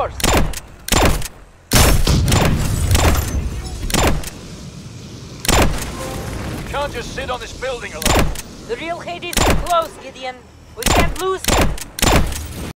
yours. You Can't just sit on this building alone. The real Hades is close, Gideon. We can't lose him.